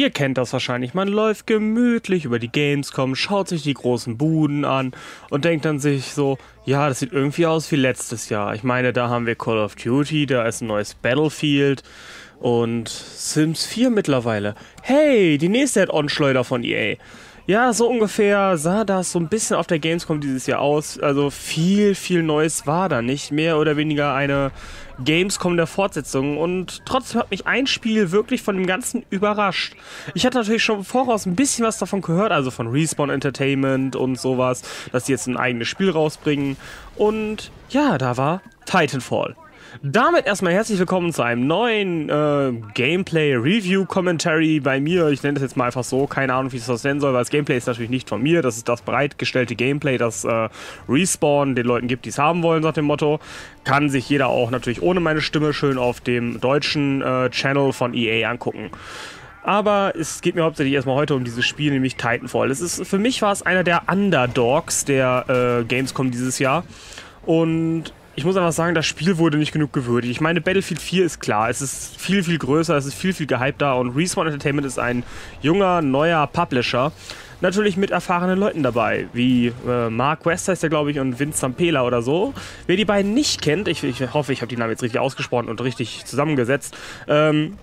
Ihr kennt das wahrscheinlich. Man läuft gemütlich über die Gamescom, schaut sich die großen Buden an und denkt dann sich so, ja, das sieht irgendwie aus wie letztes Jahr. Ich meine, da haben wir Call of Duty, da ist ein neues Battlefield und Sims 4 mittlerweile. Hey, die nächste Head-On-Schleuder von EA. Ja, so ungefähr sah das so ein bisschen auf der Gamescom dieses Jahr aus. Also viel, viel Neues war da nicht. Mehr oder weniger eine Gamescom der Fortsetzung. Und trotzdem hat mich ein Spiel wirklich von dem Ganzen überrascht. Ich hatte natürlich schon voraus ein bisschen was davon gehört, also von Respawn Entertainment und sowas, dass sie jetzt ein eigenes Spiel rausbringen. Und ja, da war Titanfall. Damit erstmal herzlich willkommen zu einem neuen äh, Gameplay-Review-Commentary bei mir. Ich nenne das jetzt mal einfach so, keine Ahnung, wie ich das nennen soll, weil das Gameplay ist natürlich nicht von mir. Das ist das bereitgestellte Gameplay, das äh, Respawn den Leuten gibt, die es haben wollen, nach dem Motto. Kann sich jeder auch natürlich ohne meine Stimme schön auf dem deutschen äh, Channel von EA angucken. Aber es geht mir hauptsächlich erstmal heute um dieses Spiel, nämlich Titanfall. Es ist, für mich war es einer der Underdogs der äh, Gamescom dieses Jahr. Und ich muss einfach sagen, das Spiel wurde nicht genug gewürdigt. Ich meine, Battlefield 4 ist klar, es ist viel, viel größer, es ist viel, viel gehypter und Respawn Entertainment ist ein junger, neuer Publisher. Natürlich mit erfahrenen Leuten dabei, wie äh, Mark West heißt der, glaube ich, und Vince Zampela oder so. Wer die beiden nicht kennt, ich, ich hoffe, ich habe die Namen jetzt richtig ausgesprochen und richtig zusammengesetzt, ähm,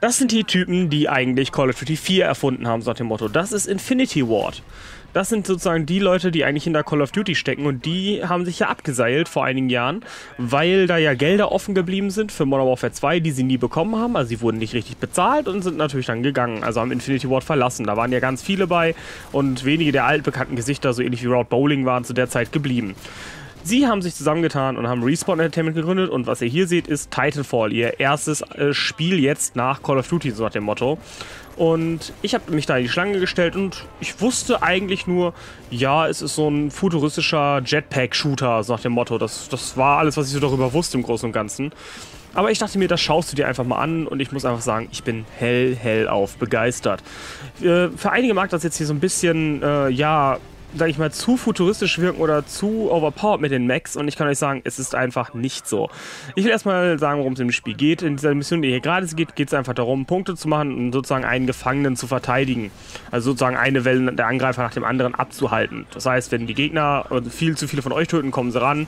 das sind die Typen, die eigentlich Call of Duty 4 erfunden haben, so nach dem Motto. Das ist Infinity Ward. Das sind sozusagen die Leute, die eigentlich in der Call of Duty stecken und die haben sich ja abgeseilt vor einigen Jahren, weil da ja Gelder offen geblieben sind für Modern Warfare 2, die sie nie bekommen haben. Also sie wurden nicht richtig bezahlt und sind natürlich dann gegangen, also haben Infinity Ward verlassen. Da waren ja ganz viele bei und wenige der altbekannten Gesichter, so ähnlich wie Route Bowling, waren zu der Zeit geblieben. Sie haben sich zusammengetan und haben Respawn Entertainment gegründet und was ihr hier seht, ist Titanfall, ihr erstes äh, Spiel jetzt nach Call of Duty, so nach dem Motto. Und ich habe mich da in die Schlange gestellt und ich wusste eigentlich nur, ja, es ist so ein futuristischer Jetpack-Shooter, so nach dem Motto. Das, das war alles, was ich so darüber wusste im Großen und Ganzen. Aber ich dachte mir, das schaust du dir einfach mal an und ich muss einfach sagen, ich bin hell, hell auf begeistert. Äh, für einige mag das jetzt hier so ein bisschen, äh, ja, sag ich mal, zu futuristisch wirken oder zu overpowered mit den Macs und ich kann euch sagen, es ist einfach nicht so. Ich will erstmal sagen, worum es im Spiel geht. In dieser Mission, die hier gerade geht, geht es einfach darum, Punkte zu machen und sozusagen einen Gefangenen zu verteidigen. Also sozusagen eine Welle der Angreifer nach dem anderen abzuhalten. Das heißt, wenn die Gegner viel zu viele von euch töten, kommen sie ran.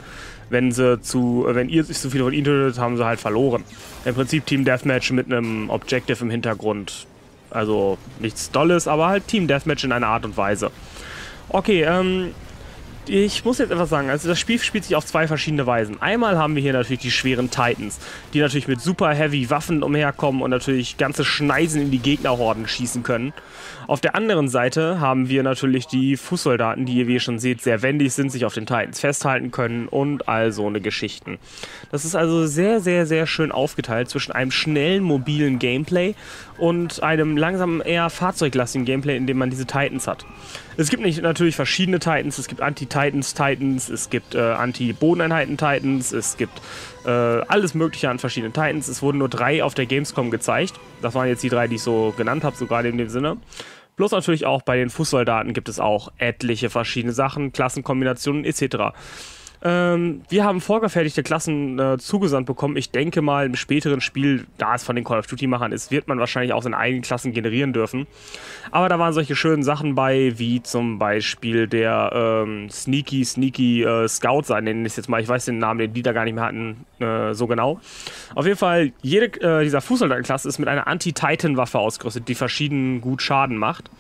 Wenn sie zu, wenn ihr sich zu viele von ihnen tötet, haben sie halt verloren. Im Prinzip Team Deathmatch mit einem Objective im Hintergrund. Also nichts Dolles, aber halt Team Deathmatch in einer Art und Weise. Okay, ähm, ich muss jetzt etwas sagen. Also das Spiel spielt sich auf zwei verschiedene Weisen. Einmal haben wir hier natürlich die schweren Titans, die natürlich mit super heavy Waffen umherkommen und natürlich ganze Schneisen in die Gegnerhorden schießen können. Auf der anderen Seite haben wir natürlich die Fußsoldaten, die, wie ihr schon seht, sehr wendig sind, sich auf den Titans festhalten können und all so eine Geschichten. Das ist also sehr, sehr, sehr schön aufgeteilt zwischen einem schnellen, mobilen Gameplay und einem langsamen, eher fahrzeuglastigen Gameplay, in dem man diese Titans hat. Es gibt nicht, natürlich verschiedene Titans, es gibt Anti-Titans Titans, es gibt äh, Anti-Bodeneinheiten Titans, es gibt äh, alles mögliche an verschiedenen Titans. Es wurden nur drei auf der Gamescom gezeigt. Das waren jetzt die drei, die ich so genannt habe, so gerade in dem Sinne. Bloß natürlich auch bei den Fußsoldaten gibt es auch etliche verschiedene Sachen, Klassenkombinationen etc. Ähm, wir haben vorgefertigte Klassen äh, zugesandt bekommen. Ich denke mal, im späteren Spiel, da es von den Call of Duty-Machern ist, wird man wahrscheinlich auch seine eigenen Klassen generieren dürfen. Aber da waren solche schönen Sachen bei, wie zum Beispiel der ähm, Sneaky, Sneaky äh, Scout sein, nenne ich jetzt mal. Ich weiß den Namen, den die da gar nicht mehr hatten, äh, so genau. Auf jeden Fall, jede äh, dieser Fußsoldatenklasse ist mit einer Anti-Titan-Waffe ausgerüstet, die verschieden gut Schaden macht.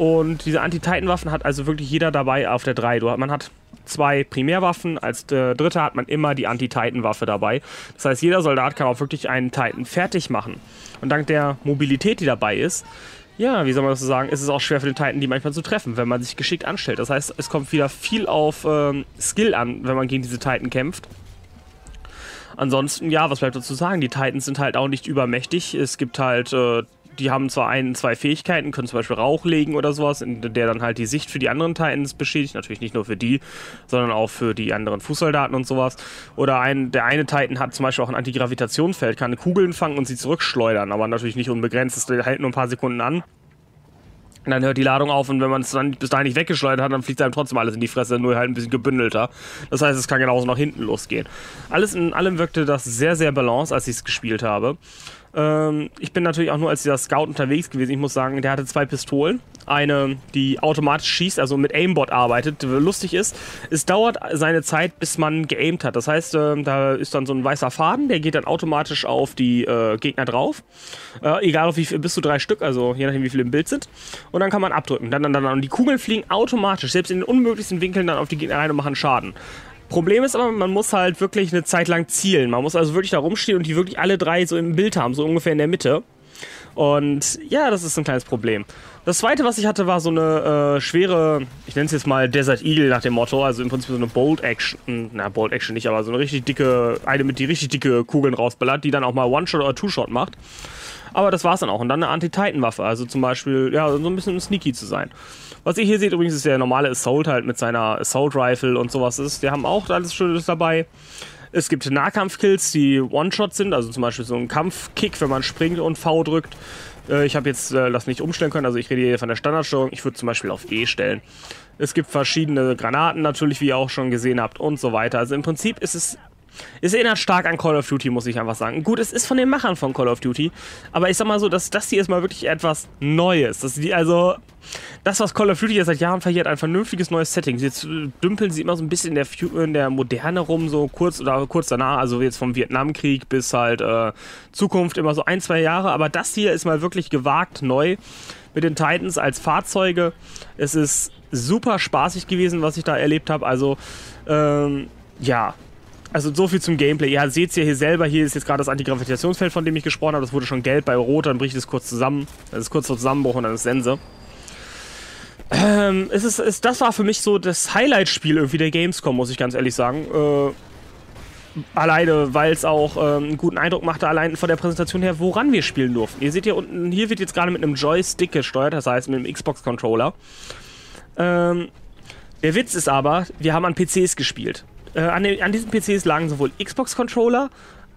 Und diese Anti-Titan-Waffen hat also wirklich jeder dabei auf der 3. Man hat zwei Primärwaffen. Als äh, dritte hat man immer die Anti-Titan-Waffe dabei. Das heißt, jeder Soldat kann auch wirklich einen Titan fertig machen. Und dank der Mobilität, die dabei ist, ja, wie soll man das so sagen, ist es auch schwer für den Titan, die manchmal zu treffen, wenn man sich geschickt anstellt. Das heißt, es kommt wieder viel auf ähm, Skill an, wenn man gegen diese Titan kämpft. Ansonsten, ja, was bleibt dazu sagen? Die Titans sind halt auch nicht übermächtig. Es gibt halt äh, die haben zwar ein, zwei Fähigkeiten, können zum Beispiel Rauch legen oder sowas, in der dann halt die Sicht für die anderen Titans beschädigt. Natürlich nicht nur für die, sondern auch für die anderen Fußsoldaten und sowas. Oder ein, der eine Titan hat zum Beispiel auch ein Antigravitationsfeld, kann Kugeln fangen und sie zurückschleudern, aber natürlich nicht unbegrenzt. Das hält nur ein paar Sekunden an. Und dann hört die Ladung auf und wenn man es dann bis dahin nicht weggeschleudert hat, dann fliegt einem trotzdem alles in die Fresse, nur halt ein bisschen gebündelter. Das heißt, es kann genauso nach hinten losgehen. Alles in allem wirkte das sehr, sehr balance, als ich es gespielt habe. Ähm, ich bin natürlich auch nur als dieser Scout unterwegs gewesen. Ich muss sagen, der hatte zwei Pistolen. Eine, die automatisch schießt, also mit Aimbot arbeitet. Lustig ist, es dauert seine Zeit, bis man geaimt hat. Das heißt, äh, da ist dann so ein weißer Faden, der geht dann automatisch auf die äh, Gegner drauf. Äh, egal auf wie viel, bis zu drei Stück, also je nachdem wie viele im Bild sind. Und dann kann man abdrücken. Dann, dann, dann, und die Kugeln fliegen automatisch, selbst in den unmöglichsten Winkeln dann auf die Gegner rein und machen Schaden. Problem ist aber, man muss halt wirklich eine Zeit lang zielen. Man muss also wirklich da rumstehen und die wirklich alle drei so im Bild haben, so ungefähr in der Mitte. Und ja, das ist ein kleines Problem. Das zweite, was ich hatte, war so eine äh, schwere, ich nenne es jetzt mal Desert Eagle nach dem Motto, also im Prinzip so eine Bolt Action, na Bolt Action nicht, aber so eine richtig dicke, eine mit die richtig dicke Kugeln rausballert, die dann auch mal One-Shot oder Two-Shot macht. Aber das war's dann auch. Und dann eine Anti-Titan-Waffe, also zum Beispiel, ja, so ein bisschen sneaky zu sein. Was ihr hier seht übrigens ist der normale Assault halt mit seiner Assault Rifle und sowas ist. Die haben auch alles Schönes dabei. Es gibt Nahkampfkills, die One-Shot sind, also zum Beispiel so ein Kampfkick, wenn man springt und V drückt. Äh, ich habe jetzt äh, das nicht umstellen können, also ich rede hier von der Standardsteuerung. Ich würde zum Beispiel auf E stellen. Es gibt verschiedene Granaten natürlich, wie ihr auch schon gesehen habt und so weiter. Also im Prinzip ist es es erinnert stark an Call of Duty, muss ich einfach sagen. Gut, es ist von den Machern von Call of Duty, aber ich sag mal so, dass das hier ist mal wirklich etwas Neues. Das also, das, was Call of Duty ja seit Jahren verliert, ein vernünftiges neues Setting. Jetzt dümpeln sie immer so ein bisschen in der, in der Moderne rum, so kurz oder kurz danach, also jetzt vom Vietnamkrieg bis halt äh, Zukunft, immer so ein, zwei Jahre. Aber das hier ist mal wirklich gewagt neu mit den Titans als Fahrzeuge. Es ist super spaßig gewesen, was ich da erlebt habe. Also, ähm, ja, also so viel zum Gameplay. Ihr seht es ja hier selber, hier ist jetzt gerade das Antigravitationsfeld, von dem ich gesprochen habe. Das wurde schon gelb bei Rot, dann bricht es kurz zusammen. Das ist kurz vor Zusammenbruch und dann ist Sense. Ähm, es ist, es, das war für mich so das Highlight-Spiel irgendwie der Gamescom, muss ich ganz ehrlich sagen. Äh, alleine, weil es auch ähm, einen guten Eindruck machte, allein von der Präsentation her, woran wir spielen durften. Ihr seht hier unten, hier wird jetzt gerade mit einem Joystick gesteuert, das heißt mit einem Xbox-Controller. Ähm, der Witz ist aber, wir haben an PCs gespielt äh, an, den, an, diesen PCs lagen sowohl Xbox-Controller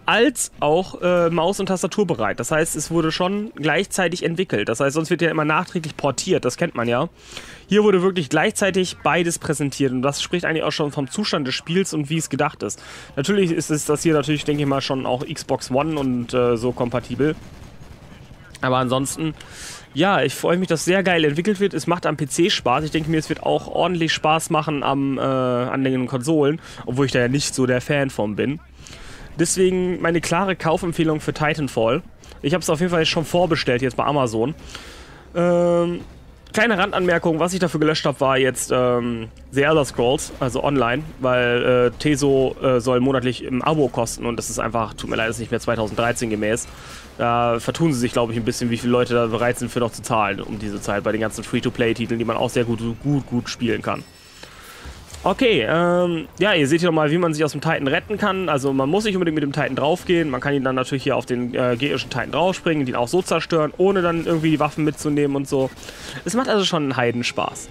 als auch äh, Maus und Tastatur bereit. Das heißt, es wurde schon gleichzeitig entwickelt. Das heißt, sonst wird ja immer nachträglich portiert, das kennt man ja. Hier wurde wirklich gleichzeitig beides präsentiert und das spricht eigentlich auch schon vom Zustand des Spiels und wie es gedacht ist. Natürlich ist es das hier natürlich, denke ich mal, schon auch Xbox One und äh, so kompatibel. Aber ansonsten ja, ich freue mich, dass sehr geil entwickelt wird. Es macht am PC Spaß. Ich denke mir, es wird auch ordentlich Spaß machen am, äh, an den Konsolen, obwohl ich da ja nicht so der Fan von bin. Deswegen meine klare Kaufempfehlung für Titanfall. Ich habe es auf jeden Fall schon vorbestellt jetzt bei Amazon. Ähm, kleine Randanmerkung, was ich dafür gelöscht habe, war jetzt ähm, The Elder Scrolls, also online, weil äh, Teso äh, soll monatlich im Abo kosten und das ist einfach, tut mir leid, ist nicht mehr 2013 gemäß. Da vertun sie sich, glaube ich, ein bisschen, wie viele Leute da bereit sind, für noch zu zahlen um diese Zeit bei den ganzen Free-to-Play-Titeln, die man auch sehr gut, gut, gut spielen kann. Okay, ähm, ja, ihr seht hier nochmal, wie man sich aus dem Titan retten kann. Also man muss nicht unbedingt mit dem Titan draufgehen. Man kann ihn dann natürlich hier auf den äh, gegnerischen Titan draufspringen, den auch so zerstören, ohne dann irgendwie die Waffen mitzunehmen und so. Es macht also schon einen Heidenspaß.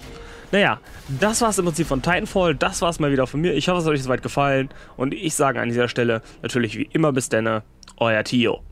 Naja, das war es im Prinzip von Titanfall. Das war es mal wieder von mir. Ich hoffe, es hat euch soweit gefallen. Und ich sage an dieser Stelle natürlich wie immer bis denne, euer Tio.